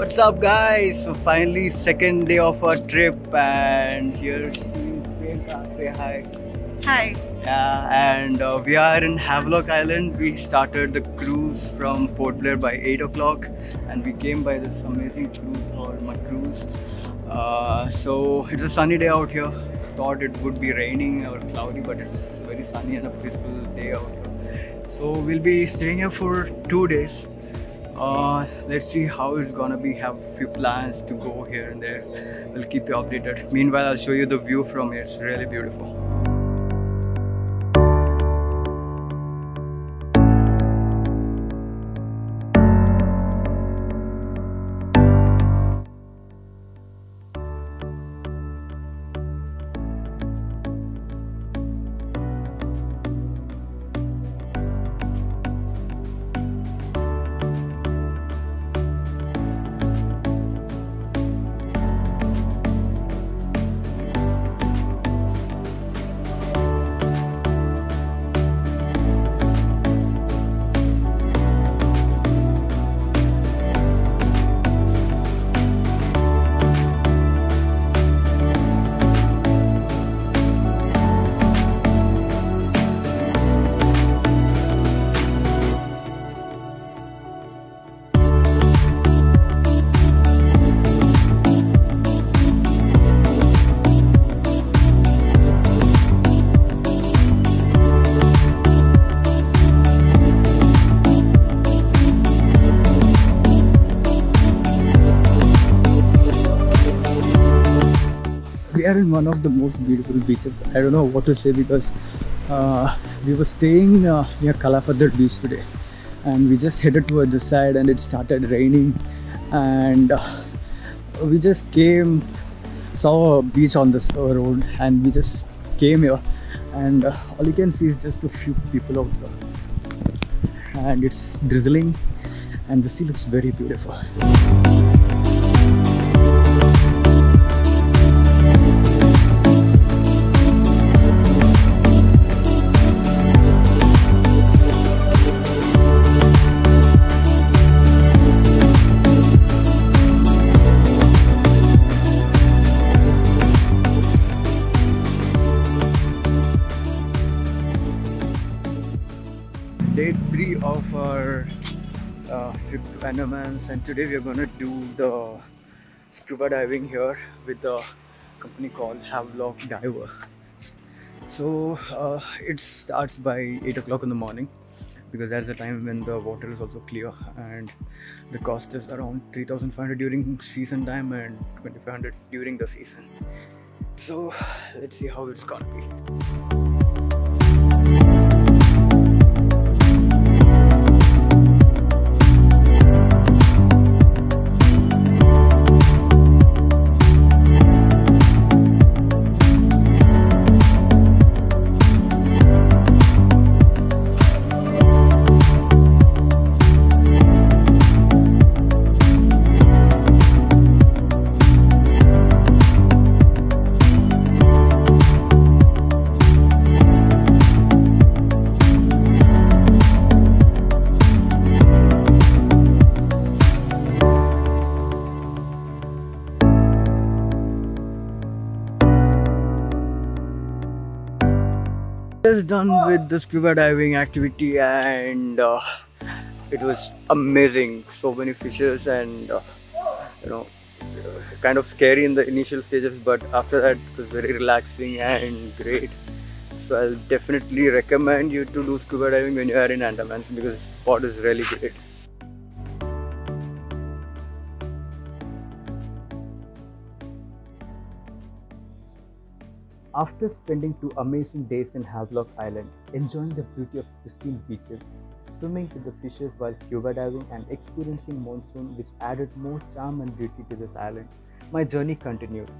up guys? So finally second day of our trip and here Priyanka say hi. Hi. Yeah, and uh, we are in Havelock Island. We started the cruise from Port Blair by 8 o'clock and we came by this amazing cruise called Makruzz. Uh, so it's a sunny day out here. Thought it would be raining or cloudy, but it's very sunny and a peaceful day out here. So we'll be staying here for two days. Uh, let's see how it's gonna be. Have few plans to go here and there. We'll keep you updated. Meanwhile, I'll show you the view from here. It's really beautiful. We are in one of the most beautiful beaches. I don't know what to say because uh, we were staying uh, near Kalapathar beach today. And we just headed towards the side and it started raining. And uh, we just came saw a beach on this uh, road and we just came here. And uh, all you can see is just a few people out there and it's drizzling and the sea looks very beautiful three of our uh, trip to Andamans and today we are gonna do the scuba diving here with a company called Havelock Diver. So uh, it starts by 8 o'clock in the morning because that's the time when the water is also clear and the cost is around 3500 during season time and 2500 during the season. So let's see how it's gonna be. Just done with the scuba diving activity and uh, it was amazing. So many fishes and uh, you know kind of scary in the initial stages but after that it was very relaxing and great. So i'll definitely recommend you to do scuba diving when you are in andaman because the spot is really great After spending two amazing days in Havelock Island, enjoying the beauty of pristine beaches, swimming with the fishes while scuba diving, and experiencing monsoon, which added more charm and beauty to this island, my journey continued.